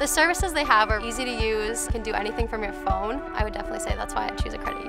The services they have are easy to use, you can do anything from your phone. I would definitely say that's why I choose a credit.